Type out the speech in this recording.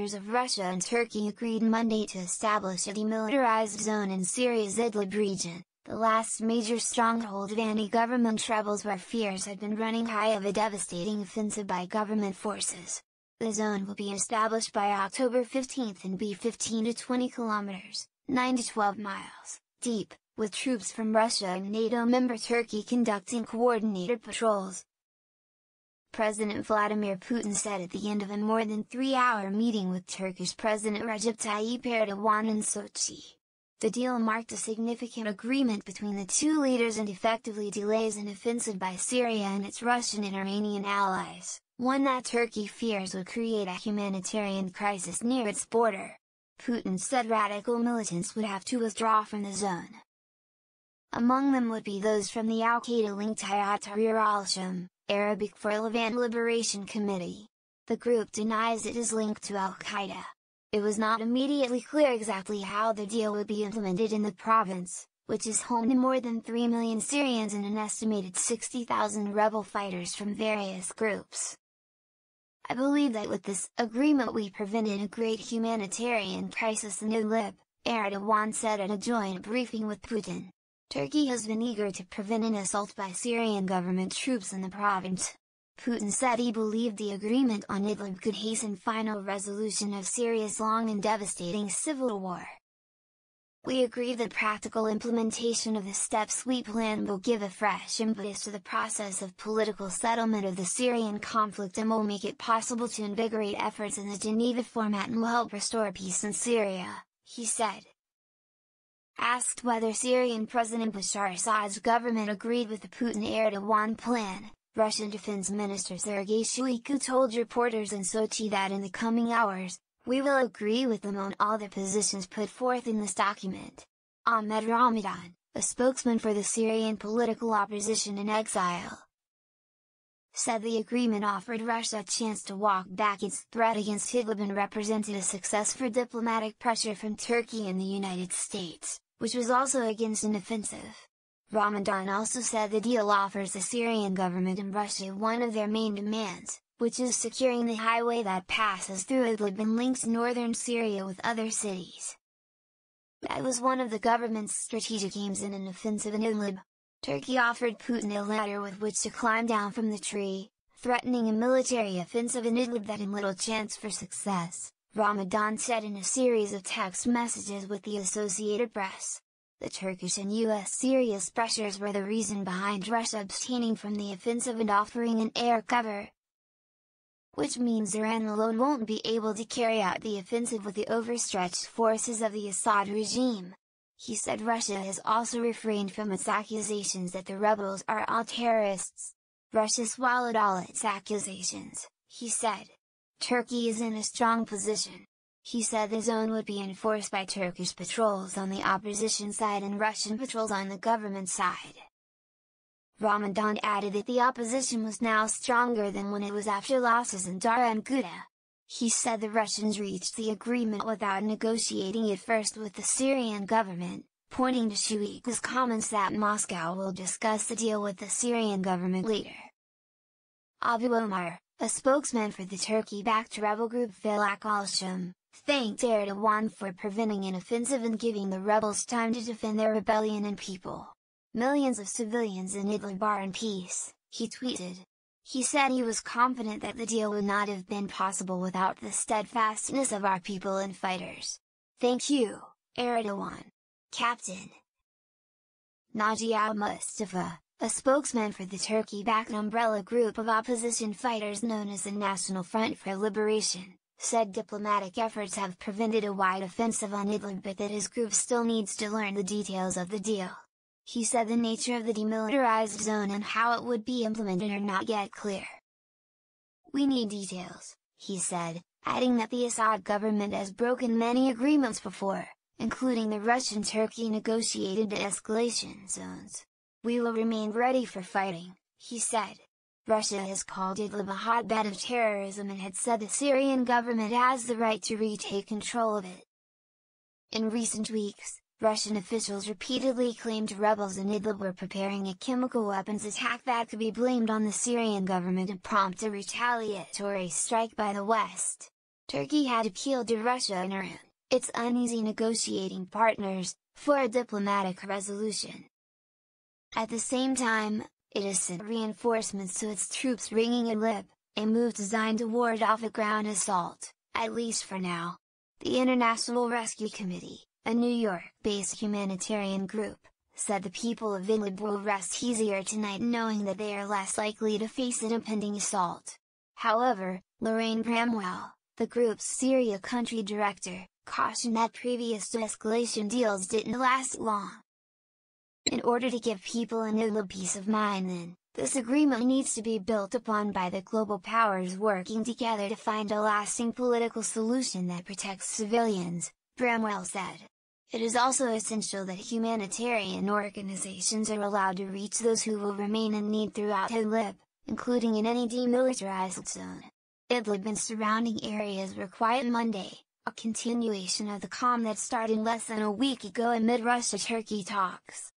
leaders of Russia and Turkey agreed Monday to establish a demilitarized zone in Syria's Idlib region, the last major stronghold of anti-government rebels where fears had been running high of a devastating offensive by government forces. The zone will be established by October 15 and be 15 to 20 kilometers, 9 to 12 miles, deep, with troops from Russia and NATO member Turkey conducting coordinated patrols. President Vladimir Putin said at the end of a more than three-hour meeting with Turkish President Recep Tayyip Erdogan in Sochi. The deal marked a significant agreement between the two leaders and effectively delays an offensive by Syria and its Russian and Iranian allies, one that Turkey fears would create a humanitarian crisis near its border. Putin said radical militants would have to withdraw from the zone. Among them would be those from the al-Qaeda-linked Hayat Tahrir al-Sham, Arabic for Levant Liberation Committee. The group denies it is linked to al-Qaeda. It was not immediately clear exactly how the deal would be implemented in the province, which is home to more than 3 million Syrians and an estimated 60,000 rebel fighters from various groups. I believe that with this agreement we prevented a great humanitarian crisis in Idlib, Erdogan said at a joint briefing with Putin. Turkey has been eager to prevent an assault by Syrian government troops in the province. Putin said he believed the agreement on Idlib could hasten final resolution of Syria's long and devastating civil war. We agree that practical implementation of the steps we plan will give a fresh impetus to the process of political settlement of the Syrian conflict and will make it possible to invigorate efforts in the Geneva format and will help restore peace in Syria, he said. Asked whether Syrian President Bashar Assad's government agreed with the Putin-Erdogan plan, Russian Defense Minister Sergei Shoigu told reporters in Sochi that in the coming hours, we will agree with them on all the positions put forth in this document. Ahmed Ramadan, a spokesman for the Syrian political opposition in exile, said the agreement offered Russia a chance to walk back its threat against Idlib and represented a success for diplomatic pressure from Turkey and the United States which was also against an offensive. Ramadan also said the deal offers the Syrian government and Russia one of their main demands, which is securing the highway that passes through Idlib and links northern Syria with other cities. That was one of the government's strategic aims in an offensive in Idlib. Turkey offered Putin a ladder with which to climb down from the tree, threatening a military offensive in Idlib that had little chance for success. Ramadan said in a series of text messages with the Associated Press. The Turkish and US serious pressures were the reason behind Russia abstaining from the offensive and offering an air cover. Which means Iran alone won't be able to carry out the offensive with the overstretched forces of the Assad regime. He said Russia has also refrained from its accusations that the rebels are all terrorists. Russia swallowed all its accusations, he said. Turkey is in a strong position. He said the zone would be enforced by Turkish patrols on the opposition side and Russian patrols on the government side. Ramadan added that the opposition was now stronger than when it was after losses in Dara and Ghouta. He said the Russians reached the agreement without negotiating it first with the Syrian government, pointing to Shoigu's comments that Moscow will discuss the deal with the Syrian government later. Abu Omar, a spokesman for the Turkey-backed rebel group Faylaq al-Sham, thanked Erdogan for preventing an offensive and giving the rebels time to defend their rebellion and people. Millions of civilians in Idlib are in peace, he tweeted. He said he was confident that the deal would not have been possible without the steadfastness of our people and fighters. Thank you, Erdogan. Captain. Naji Mustafa, a spokesman for the Turkey-backed umbrella group of opposition fighters known as the National Front for Liberation, said diplomatic efforts have prevented a wide offensive on Idlib but that his group still needs to learn the details of the deal. He said the nature of the demilitarized zone and how it would be implemented are not yet clear. We need details, he said, adding that the Assad government has broken many agreements before, including the Russian-Turkey negotiated de-escalation zones. We will remain ready for fighting, he said. Russia has called Idlib a hotbed of terrorism and had said the Syrian government has the right to retake control of it. In recent weeks, Russian officials repeatedly claimed rebels in Idlib were preparing a chemical weapons attack that could be blamed on the Syrian government and prompt a retaliatory strike by the West. Turkey had appealed to Russia and Iran, its uneasy negotiating partners, for a diplomatic resolution. At the same time, it has sent reinforcements to its troops ringing Idlib, a move designed to ward off a ground assault, at least for now. The International Rescue Committee, a New York-based humanitarian group, said the people of Idlib will rest easier tonight knowing that they are less likely to face an impending assault. However, Lorraine Bramwell, the group's Syria country director, cautioned that previous de-escalation deals didn't last long. In order to give people in Idlib peace of mind then, this agreement needs to be built upon by the global powers working together to find a lasting political solution that protects civilians, Bramwell said. It is also essential that humanitarian organizations are allowed to reach those who will remain in need throughout Idlib, including in any demilitarized zone. Idlib and surrounding areas were quiet Monday, a continuation of the calm that started less than a week ago amid Russia-Turkey talks.